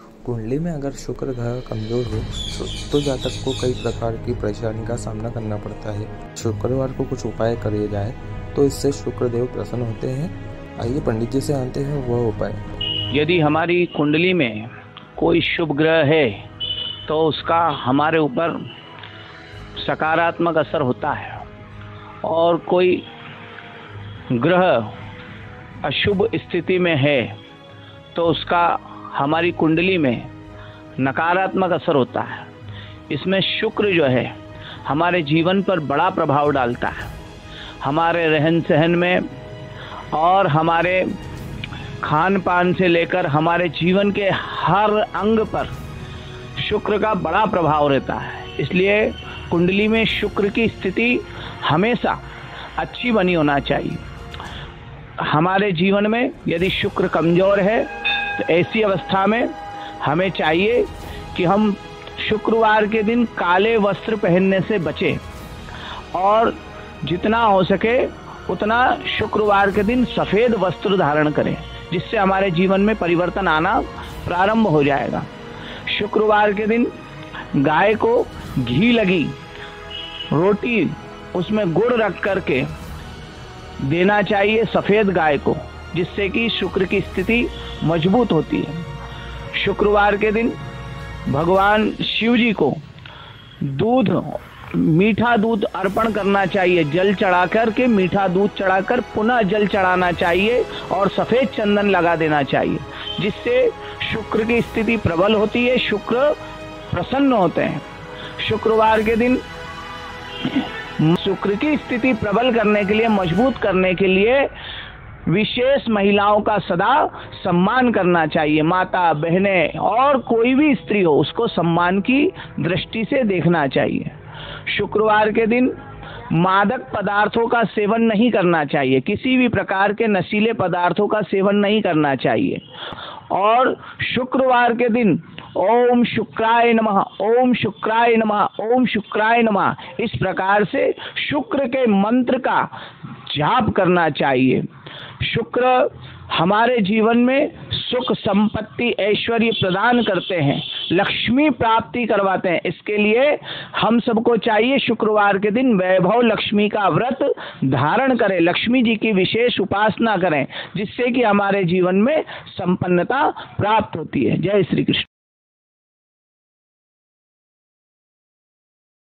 कुंडली में अगर शुक्र ग्रह कमज़ोर हो तो जातक को कई प्रकार की परेशानी का सामना करना पड़ता है। शुक्रवार को कुछ उपाय करे जाए तो इससे शुक्रदेव प्रसन्न होते हैं। आइए पंडित जी से आते हैं वह उपाय। यदि हमारी कुंडली में कोई शुभ ग्रह है तो उसका हमारे ऊपर सकारात्मक असर होता है। और कोई ग्रह अशुभ स्थिति में है तो उसका हमारी कुंडली में नकारात्मक असर होता है। इसमें शुक्र जो है, हमारे जीवन पर बड़ा प्रभाव डालता है। हमारे रहन सहन में और हमारे खान पान से लेकर हमारे जीवन के हर अंग पर शुक्र का बड़ा प्रभाव रहता है। इसलिए कुंडली में शुक्र की स्थिति हमेशा अच्छी बनी होना चाहिए। हमारे जीवन में यदि शुक्र कमज़ोर है तो ऐसी अवस्था में हमें चाहिए कि हम शुक्रवार के दिन काले वस्त्र पहनने से बचें और जितना हो सके उतना शुक्रवार के दिन सफ़ेद वस्त्र धारण करें, जिससे हमारे जीवन में परिवर्तन आना प्रारंभ हो जाएगा। शुक्रवार के दिन गाय को घी लगी, रोटी उसमें गुड़ रख करके देना चाहिए सफ़ेद गाय को। जिससे कि शुक्र की स्थिति मज़बूत होती है। शुक्रवार के दिन भगवान शिव जी को दूध, मीठा दूध अर्पण करना चाहिए। जल चढ़ाकर के मीठा दूध चढ़ाकर पुनः जल चढ़ाना चाहिए और सफ़ेद चंदन लगा देना चाहिए, जिससे शुक्र की स्थिति प्रबल होती है, शुक्र प्रसन्न होते हैं। शुक्रवार के दिन शुक्र की स्थिति प्रबल करने के लिए, मज़बूत करने के लिए विशेष महिलाओं का सदा सम्मान करना चाहिए। माता, बहने और कोई भी स्त्री हो, उसको सम्मान की दृष्टि से देखना चाहिए। शुक्रवार के दिन मादक पदार्थों का सेवन नहीं करना चाहिए। किसी भी प्रकार के नशीले पदार्थों का सेवन नहीं करना चाहिए। और शुक्रवार के दिन ओम शुक्राय नमः, ओम शुक्राय नमः, ओम शुक्राय नमः, इस प्रकार से शुक्र के मंत्र का जाप करना चाहिए। शुक्र हमारे जीवन में सुख संपत्ति ऐश्वर्य प्रदान करते हैं, लक्ष्मी प्राप्ति करवाते हैं। इसके लिए हम सबको चाहिए शुक्रवार के दिन वैभव लक्ष्मी का व्रत धारण करें, लक्ष्मी जी की विशेष उपासना करें, जिससे कि हमारे जीवन में संपन्नता प्राप्त होती है। जय श्री कृष्ण।